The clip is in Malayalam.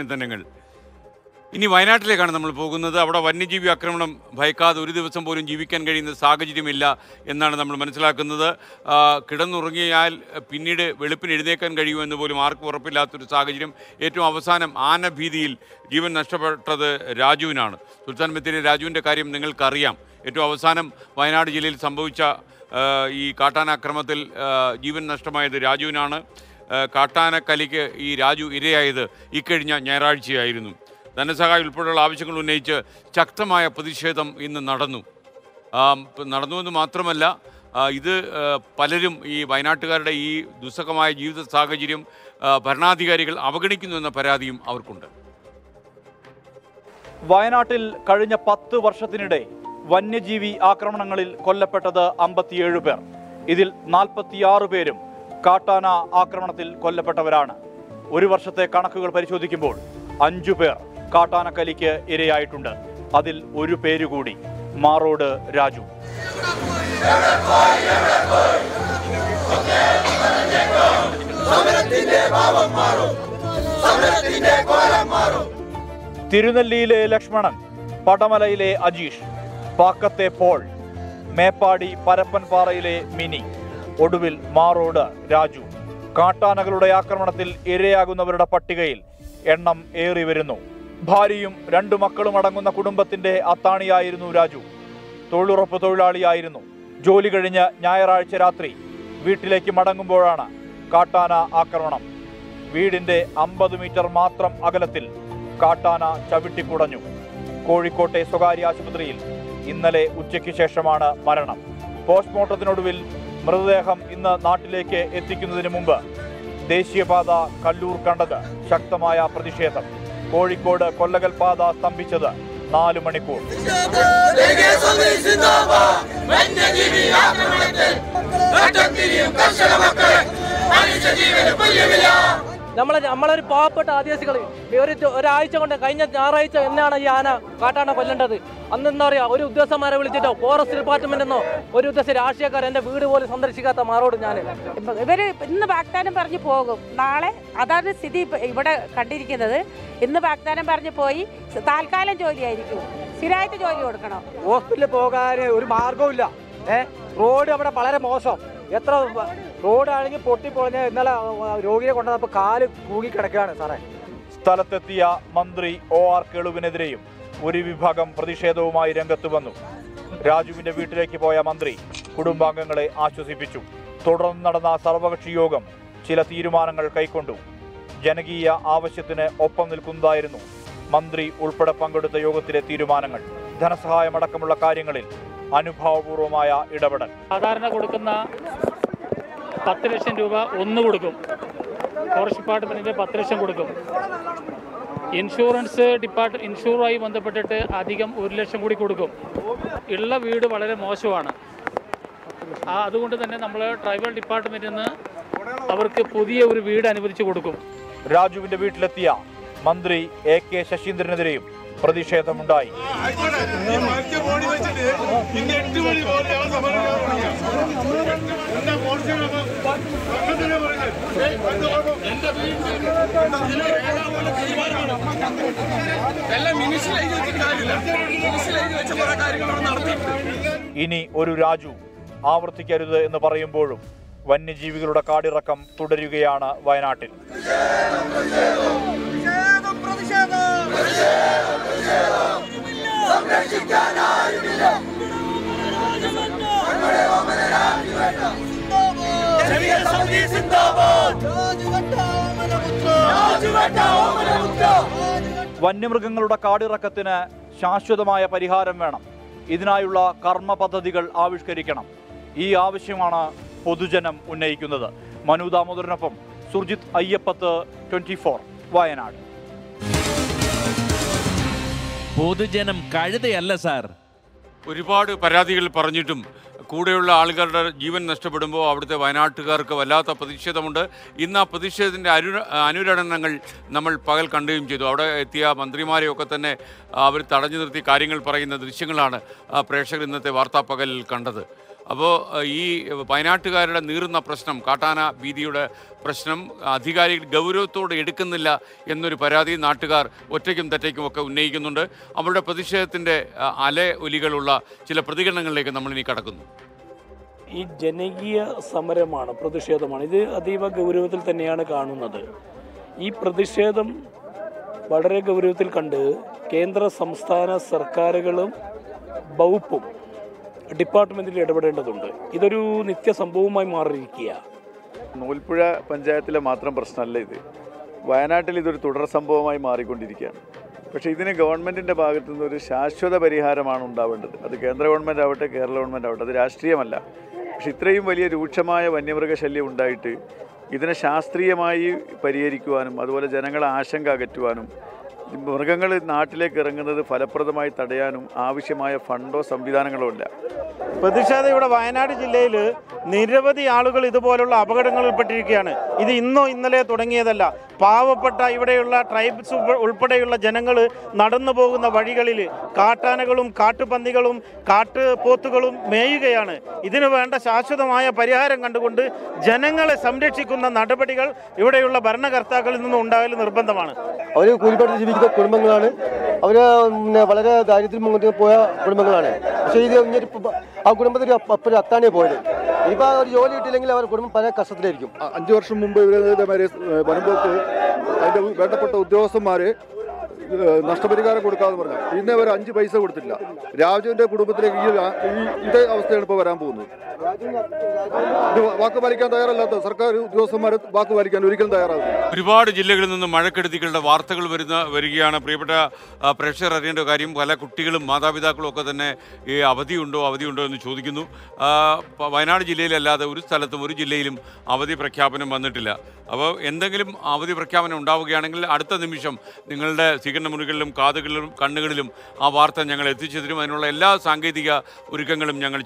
ദിനങ്ങൾ. ഇനി വയനാട്ടിലേക്കാണ് നമ്മൾ പോകുന്നത്. അവിടെ വന്യജീവി ആക്രമണം ഭയക്കാതെ ഒരു ദിവസം പോലും ജീവിക്കാൻ കഴിയുന്ന സാഹചര്യമില്ല എന്നാണ് നമ്മൾ മനസ്സിലാക്കുന്നത്. കിടന്നുറങ്ങിയാൽ പിന്നീട് വെളുപ്പിന് എഴുന്നേക്കാൻ കഴിയുമെന്ന് പോലും ആർക്കും ഉറപ്പില്ലാത്തൊരു സാഹചര്യം ഏറ്റവും അവസാനം ആനഭീതിയിൽ ജീവൻ നഷ്ടപ്പെട്ടത് രാജുവിനാണ്. സുൽത്താൻ ബത്തേരി രാജുവിന്റെ കാര്യം നിങ്ങൾക്കറിയാം. ഏറ്റവും അവസാനം വയനാട് ജില്ലയിൽ സംഭവിച്ച ഈ കാട്ടാനാക്രമത്തിൽ ജീവൻ നഷ്ടമായത് രാജുവിനാണ്. കാട്ടാനക്കലിക്ക് ഈ രാജു ഇരയായത് ഇക്കഴിഞ്ഞ ഞായറാഴ്ചയായിരുന്നു. ധനസഹായം ഉൾപ്പെടെയുള്ള ആവശ്യങ്ങൾ ഉന്നയിച്ച് ശക്തമായ പ്രതിഷേധം ഇന്ന് നടന്നു. നടന്നു എന്ന് മാത്രമല്ല ഇത് പലരും ഈ വയനാട്ടുകാരുടെ ഈ ദുസ്സഹമായ ജീവിത സാഹചര്യം ഭരണാധികാരികൾ അവഗണിക്കുന്നു എന്ന പരാതിയും അവർക്കുണ്ട്. വയനാട്ടിൽ കഴിഞ്ഞ പത്ത് വർഷത്തിനിടെ വന്യജീവി ആക്രമണങ്ങളിൽ കൊല്ലപ്പെട്ടത് അമ്പത്തിയേഴ് പേർ. ഇതിൽ നാൽപ്പത്തിയാറ് പേരും കാട്ടാന ആക്രമണത്തിൽ കൊല്ലപ്പെട്ടവരാണ്. ഒരു വർഷത്തെ കണക്കുകൾ പരിശോധിക്കുമ്പോൾ അഞ്ചു പേർ കാട്ടാനക്കലിക്ക് ഇരയായിട്ടുണ്ട്. അതിൽ ഒരു പേര് കൂടി മാറോട് രാജു. തിരുനെല്ലിയിലെ ലക്ഷ്മണൻ പടമലയിലെ അജീഷ് പാക്കത്തെ പോൾ മേപ്പാടി പരപ്പൻപാറയിലെ മിനി. ഒടുവിൽ മാറോട് രാജു കാട്ടാനകളുടെ ആക്രമണത്തിൽ ഇരയാകുന്നവരുടെ പട്ടികയിൽ എണ്ണം ഏറി വരുന്നു. ഭാര്യയും രണ്ടു മക്കളും അടങ്ങുന്ന കുടുംബത്തിന്റെ അത്താണിയായിരുന്നു രാജു. തൊഴിലുറപ്പ് തൊഴിലാളിയായിരുന്നു. ജോലി കഴിഞ്ഞ് ഞായറാഴ്ച രാത്രി വീട്ടിലേക്ക് മടങ്ങുമ്പോഴാണ് കാട്ടാന ആക്രമണം. വീടിന്റെ അമ്പത് മീറ്റർ മാത്രം അകലത്തിൽ കാട്ടാന ചവിട്ടിക്കുടഞ്ഞു. കോഴിക്കോട്ടെ സ്വകാര്യ ആശുപത്രിയിൽ ഇന്നലെ ഉച്ചയ്ക്ക് ശേഷമാണ് മരണം. പോസ്റ്റ്മോർട്ടത്തിനൊടുവിൽ മൃതദേഹം ഇന്ന് നാട്ടിലേക്ക് എത്തിക്കുന്നതിന് മുമ്പ് ദേശീയപാത കല്ലൂർ കണ്ടത് ശക്തമായ പ്രതിഷേധം. കോഴിക്കോട് കൊല്ലകൽ പാത സ്തംഭിച്ചത് നാല് മണിക്കൂർ. നമ്മളെ നമ്മളൊരു പാവപ്പെട്ട ആദിവാസികൾ ഒരു ഒരാഴ്ച കൊണ്ട് കഴിഞ്ഞ ഞായറാഴ്ച എന്നാണ് ഈ ആന കാട്ടാന കൊല്ലേണ്ടത്? അന്ന് എന്താ പറയുക ഒരു ഉദ്യോഗസ്ഥന്മാരെ വിളിച്ചിട്ടോ ഫോറസ്റ്റ് ഡിപ്പാർട്ട്മെന്റിന്നോ ഒരു ഉദ്ദേശം രാഷ്ട്രീയക്കാർ എന്റെ വീട് പോലും സന്ദർശിക്കാത്ത മാറോട് ഞാൻ ഇവർ ഇവർ ഇന്ന് വാഗ്ദാനം പറഞ്ഞു പോകും. നാളെ അതാണ് സ്ഥിതി ഇവിടെ കണ്ടിരിക്കുന്നത്. ഇന്ന് വാഗ്ദാനം പറഞ്ഞു പോയി താൽക്കാലം ജോലിയായിരിക്കും. സ്ഥിരമായിട്ട് ജോലി കൊടുക്കണം? ഹോസ്പിറ്റലിൽ പോകാൻ ഒരു മാർഗവും ഇല്ല ഏഹ് റോഡ് അവിടെ വളരെ മോശം. എത്ര റോഡാണെങ്കിൽ പൊട്ടിപ്പൊളഞ്ഞ ഇന്നലെ രോഗിയെ കൊണ്ടുവന്നപ്പോൾ കാൽ കൂകി കിടക്കുകയാണ് സാറേ. സ്ഥലത്തെത്തിയ മന്ത്രി ഒ ആർ കേളുവിനെതിരെയും ഒരു വിഭാഗം പ്രതിഷേധവുമായി രംഗത്ത് വന്നു. രാജുവിന്റെ വീട്ടിലേക്ക് പോയ മന്ത്രി കുടുംബാംഗങ്ങളെ ആശ്വസിപ്പിച്ചു. തുടർന്ന് നടന്ന സർവകക്ഷി യോഗം ചില തീരുമാനങ്ങൾ കൈക്കൊണ്ടു. ജനകീയ ആവശ്യത്തിന് ഒപ്പം നിൽക്കുന്നതായിരുന്നു മന്ത്രി ഉൾപ്പെടെ പങ്കെടുത്ത യോഗത്തിലെ തീരുമാനങ്ങൾ. ധനസഹായമടക്കമുള്ള കാര്യങ്ങളിൽ അനുഭാവപൂർവമായ ഇടപെടൽ. സാധാരണ കൊടുക്കുന്ന പത്ത് ലക്ഷം രൂപ ഒന്ന് കൊടുക്കും. ഫോറസ്റ്റ് ഡിപ്പാർട്ട്മെന്റിന്റെ പത്ത് ലക്ഷം കൊടുക്കും. ഇൻഷുറൻസ് ഡിപ്പാർട്ട് ഇൻഷുറുമായി ബന്ധപ്പെട്ടിട്ട് അധികം ഒരു ലക്ഷം കൂടി കൊടുക്കും. ഉള്ള വീട് വളരെ മോശമാണ്. ആ അതുകൊണ്ട് തന്നെ നമ്മൾ ട്രൈബൽ ഡിപ്പാർട്ട്മെന്റിൽ നിന്ന് അവർക്ക് പുതിയ ഒരു വീട് അനുവദിച്ചു കൊടുക്കും. രാജുവിന്റെ വീട്ടിലെത്തിയ മന്ത്രി എ കെ ശശീന്ദ്രനെതിരെയും പ്രതിഷേധമുണ്ടായി. ഇനി ഒരു രാജു ആവർത്തിക്കരുത് എന്ന് പറയുമ്പോഴും വന്യജീവികളുടെ കാടിറക്കം തുടരുകയാണ് വയനാട്ടിൽ. പ്രതിഷേധം മോർച്ചയിൽ സിന്ദാബാദ് വന്യമൃഗങ്ങളുടെ കാടിറക്കത്തിന് ശാശ്വതമായ പരിഹാരം വേണം. ഇതിനായുള്ള കർമ്മ പദ്ധതികൾ ആവിഷ്കരിക്കണം. ഈ ആവശ്യമാണ് പൊതുജനം ഉന്നയിക്കുന്നത്. മനു ദാമോദരനൊപ്പം സുർജിത് അയ്യപ്പത്ത് ട്വന്റി ഫോർ വയനാട്. പൊതുജനം കഴുതയല്ല സാർ. ഒരുപാട് പരാതികൾ പറഞ്ഞിട്ടും കൂടെയുള്ള ആളുകളുടെ ജീവൻ നഷ്ടപ്പെടുമ്പോൾ അവിടുത്തെ വയനാട്ടുകാർക്ക് വല്ലാത്ത പ്രതിഷേധമുണ്ട്. ഇന്ന് ആ പ്രതിഷേധത്തിന്റെ അനു അനുരണനങ്ങൾ നമ്മൾ പകൽ കണ്ടുകയും ചെയ്തു. അവിടെ എത്തിയ മന്ത്രിമാരെയൊക്കെ തന്നെ അവർ തടഞ്ഞു നിർത്തി കാര്യങ്ങൾ പറയുന്ന ദൃശ്യങ്ങളാണ് പ്രേക്ഷകർ ഇന്നത്തെ വാർത്താ പകലിൽ കണ്ടത്. അപ്പോൾ ഈ വയനാട്ടുകാരുടെ നീറുന്ന പ്രശ്നം കാട്ടാന ഭീതിയുടെ പ്രശ്നം അധികാരികൾ ഗൗരവത്തോടെ എടുക്കുന്നില്ല എന്നൊരു പരാതി നാട്ടുകാർ ഒറ്റയ്ക്കും തെറ്റയ്ക്കും ഒക്കെ ഉന്നയിക്കുന്നുണ്ട്. അവരുടെ പ്രതിഷേധത്തിന്റെ അല ഒലികളുള്ള ചില പ്രതികരണങ്ങളിലേക്ക് നമ്മളിനി കടക്കുന്നു. ഈ ജനകീയ സമരമാണ് പ്രതിഷേധമാണ്. ഇത് അതീവ ഗൗരവത്തിൽ തന്നെയാണ് കാണുന്നത്. ഈ പ്രതിഷേധം വളരെ ഗൗരവത്തിൽ കണ്ട് കേന്ദ്ര സംസ്ഥാന സർക്കാരുകളും വകുപ്പും ഡിപ്പാർട്ട്മെന്റിൽ ഇടപെടേണ്ടതുണ്ട്. ഇതൊരു നിത്യസംഭവമായി മാറിയിരിക്കുക നൂൽപ്പുഴ പഞ്ചായത്തിലെ മാത്രം പ്രശ്നമല്ല ഇത്. വയനാട്ടിൽ ഇതൊരു തുടർ സംഭവമായി മാറിക്കൊണ്ടിരിക്കുകയാണ്. പക്ഷേ ഇതിന് ഗവൺമെന്റിന്റെ ഭാഗത്തു നിന്ന് ഒരു ശാശ്വത പരിഹാരമാണ് ഉണ്ടാവേണ്ടത്. അത് കേന്ദ്ര ഗവൺമെന്റ് ആവട്ടെ കേരള ഗവൺമെന്റ് ആവട്ടെ അത് രാഷ്ട്രീയമല്ല. പക്ഷേ ഇത്രയും വലിയ രൂക്ഷമായ വന്യമൃഗശല്യം ഉണ്ടായിട്ട് ഇതിനെ ശാസ്ത്രീയമായി പരിഹരിക്കുവാനും അതുപോലെ ജനങ്ങളെ ആശങ്ക അകറ്റുവാനും മൃഗങ്ങൾ നാട്ടിലേക്ക് ഇറങ്ങുന്നത് ഫലപ്രദമായി തടയാനും ആവശ്യമായ ഫണ്ടോ സംവിധാനങ്ങളോ ഇല്ല. പ്രതിഷേധം ഇവിടെ വയനാട് ജില്ലയിൽ നിരവധി ആളുകൾ ഇതുപോലുള്ള അപകടങ്ങളിൽപ്പെട്ടിരിക്കുകയാണ് ഇത് ഇന്നോ ഇന്നലെ തുടങ്ങിയതല്ല. പാവപ്പെട്ട ഇവിടെയുള്ള ട്രൈബ്സ് ഉൾപ്പെടെയുള്ള ജനങ്ങൾ നടന്നു പോകുന്ന വഴികളിൽ കാട്ടാനകളും കാട്ടുപന്നികളും കാട്ടുപോത്തുകളും മേയുകയാണ്. ഇതിനു വേണ്ട ശാശ്വതമായ പരിഹാരം കണ്ടുകൊണ്ട് ജനങ്ങളെ സംരക്ഷിക്കുന്ന നടപടികൾ ഇവിടെയുള്ള ഭരണകർത്താക്കളിൽ നിന്നും ഉണ്ടാകൽ നിർബന്ധമാണ്. അവർ കൂലിപ്പണി ജീവിക്കുന്ന കുടുംബങ്ങളാണ്. അവർ വളരെ ദാരിദ്ര്യം മുന്നോട്ട് പോയ കുടുംബങ്ങളാണ്. പക്ഷേ ഇത് ആ കുടുംബത്തിൽ അപ്പൊ അത്താണേ പോയത്. ഇനിയിപ്പോൾ ഒരു ജോലി കിട്ടിയില്ലെങ്കിൽ അവർ കുടുംബം പല കഷ്ടത്തിലായിരിക്കും. അഞ്ചു വർഷം മുമ്പ് ഇവർ വരുമ്പോൾ അതിന്റെ വേണ്ടപ്പെട്ട ഉദ്യോഗസ്ഥന്മാർ നഷ്ടപരിഹാരം കൊടുക്കാമെന്ന് പറഞ്ഞു. ഇന്നേ വരെ അഞ്ച് പൈസ കൊടുത്തില്ല രാജുവിന്റെ കുടുംബത്തിലേക്ക് ഈ ഇതേ അവസ്ഥയാണ് ഇപ്പോൾ വരാൻ പോകുന്നത്. വാക്ക് പാലിക്കാൻ തയ്യാറല്ലാത്ത സർക്കാർ ഉദ്യോഗസ്ഥന്മാർ വാക്ക് പാലിക്കാൻ ഒരിക്കലും തയ്യാറാകുന്നു ഒരുപാട് ജില്ലകളിൽ നിന്ന് മഴക്കെടുതികളുടെ വാർത്തകൾ വരുന്ന വരികയാണ്. പ്രിയപ്പെട്ട പ്രേക്ഷകർ അറിയേണ്ട കാര്യം പല കുട്ടികളും മാതാപിതാക്കളും ഒക്കെ തന്നെ ഈ അവധിയുണ്ടോ അവധിയുണ്ടോ എന്ന് ചോദിക്കുന്നു. വയനാട് ജില്ലയിലല്ലാതെ ഒരു സ്ഥലത്തും ഒരു ജില്ലയിലും അവധി പ്രഖ്യാപനം വന്നിട്ടില്ല. അപ്പോൾ എന്തെങ്കിലും അവധി പ്രഖ്യാപനം ഉണ്ടാവുകയാണെങ്കിൽ അടുത്ത നിമിഷം നിങ്ങളുടെ സ്വീകരണ മുറികളിലും കാതുകളിലും കണ്ണുകളിലും ആ വാർത്ത ഞങ്ങൾ എത്തിച്ചു തരും അതിനുള്ള എല്ലാ സാങ്കേതിക ഒരുക്കങ്ങളും ഞങ്ങൾ